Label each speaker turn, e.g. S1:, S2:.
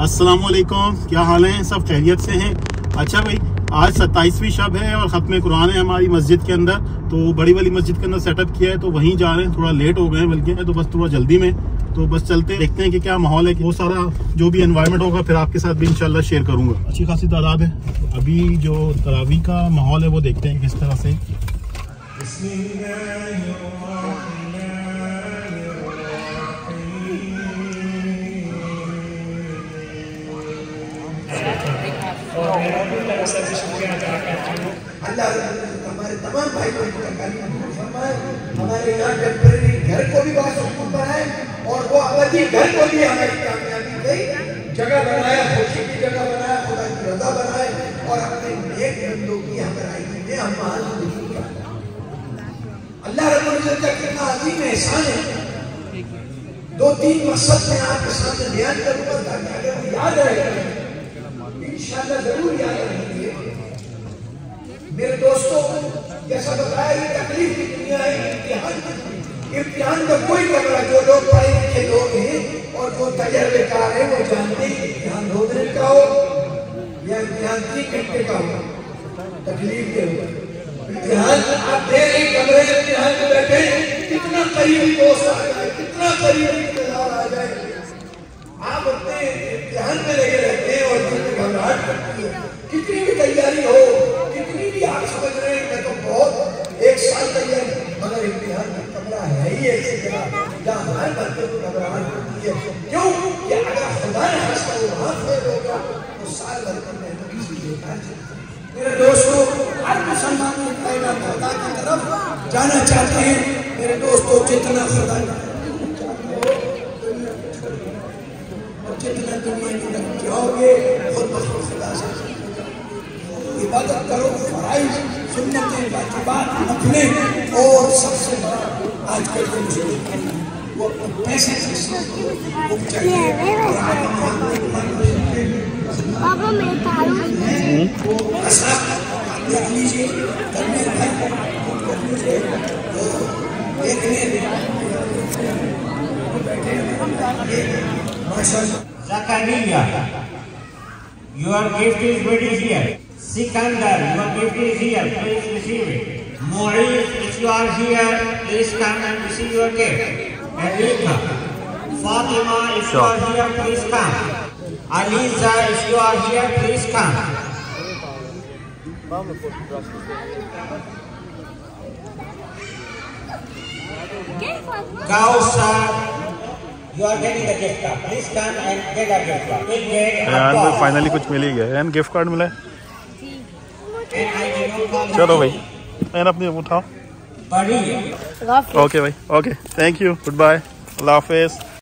S1: अस्सलाम वालेकुम क्या हाल है? सब खैरियत से हैं? अच्छा भाई, आज सत्ताईसवीं शब है और ख़त्म कुरान है हमारी मस्जिद के अंदर। तो बड़ी वाली मस्जिद के अंदर सेटअप किया है तो वहीं जा रहे हैं, थोड़ा लेट हो गए हैं, बल्कि तो बस थोड़ा जल्दी में। तो बस चलते हैं, देखते हैं कि क्या माहौल है वो सारा जो भी एनवायरनमेंट होगा, फिर आपके साथ भी इंशाल्लाह शेयर करूँगा। अच्छी खासी तादाद है। अभी जो तरावी का माहौल है, वो देखते हैं किस तरह से।
S2: हमारे यहाँ टेम्पररी घर को भी बहुत सुकून बनाए और वो अवधि घर को भी हमारी कामयाबी गई जगह बनाया, खुशी की जगह बनाया, खुदा की रजा बनाए और अपने नेक बंदों की हमराई में हम वहाँ अल्लाह रब्बुल इज़्ज़त का कितना अजीम एहसान है। दो तीन मकसद में आपके सामने बयान करूँगा ताकि अगर वो याद रहे इंशाल्लाह ज़रूर याद रहेंगे मेरे दोस्तों जैसा बताया ये तकलीफ़ की दुनिया है इम्तिहान इम्तिहान का कोई कमरा, जो लोग पढ़े लिखे लोग हैं और जो तजर्बेकार है, वो जानते हैं इम्तिहान दो दिन का हो या इम्तिहान तीन घंटे का हो। तकलीफ़ के हो। इम्तिहान, आप दे रहे कमरे, इम्तिहान में बैठे कितना करीबी दोस्त आ जाए, कितना करीबी रिश्तेदार आ जाए। आप अपने इम्तिहान में लगे रहते हैं और घबराहट करती है, कितनी भी तैयारी हो, कितनी भी आप समझ रहे हैं मैं तो बहुत एक साल तैयारी मगर इम्तिहान का कमरा है जगह जहाँ को घबराहट होती है क्यों? कि अगर ने हंसा वो वहाँ फेल होगा तो साल भर की मेहनत किसी बेकार मेरे दोस्तों मुसलमान की पैगाम खुदा की तरफ़ जाना चाहते हैं। मेरे दोस्तों जितना खुदा जितना दुनिया की तरफ़ जाओगे खुद ब खुदा से इबादत करो फराइज सुन्नतें वाजिबात नफले और सबसे बड़ा। आज के दिन वो पैसे से वो चाहिए
S3: पापा मैं तारू
S2: ऐसा देख लीजिए करने भाई कर तो देखने
S4: Zakaria, your gift is ready here. Sikandar, your gift is here. Please receive it. Maurice, you are here, please come and receive your gift. Enrica, Fatima, if sure. you are here, please come. Aliza, if you are here, please come. Kausar, you are getting the gift card. Please come and get a gift card. Quick get
S1: यार
S4: applause.
S1: Finally कुछ मिल ही गया यार gift card मिला है
S4: And will not call
S1: चलो भाई यार अपनी उठाओ
S4: Maria.
S1: ओके भाई okay thank you goodbye अल्लाह हाफिज़